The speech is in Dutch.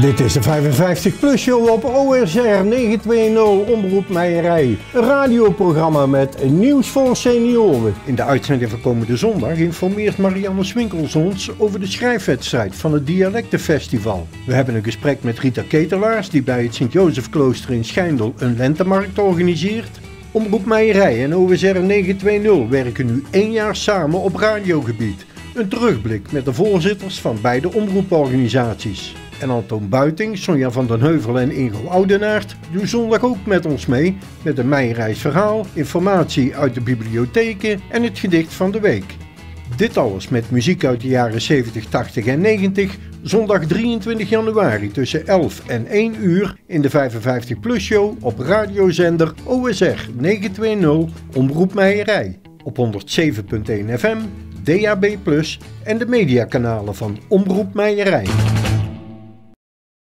Dit is de 55 Plus Show op OSR 920 Omroep Meijerij. Een radioprogramma met nieuws voor senioren. In de uitzending van komende zondag informeert Marianne Swinkels ons over de schrijfwedstrijd van het Dialectenfestival. We hebben een gesprek met Rita Ketelaars die bij het Sint-Jozef-klooster in Schijndel een lentemarkt organiseert. Omroep Meijerij en OSR 920 werken nu één jaar samen op radiogebied. Een terugblik met de voorzitters van beide omroeporganisaties. En Anton Buiting, Sonja van den Heuvel en Ingo Oudenaard doen zondag ook met ons mee met een Meijerijsverhaal, informatie uit de bibliotheken en het gedicht van de week. Dit alles met muziek uit de jaren 70, 80 en 90, zondag 23 januari tussen 11 en 1 uur in de 55 Plus Show op radiozender OSR 920 Omroep Meijerij op 107.1 FM, DAB+, en de mediakanalen van Omroep Meijerij.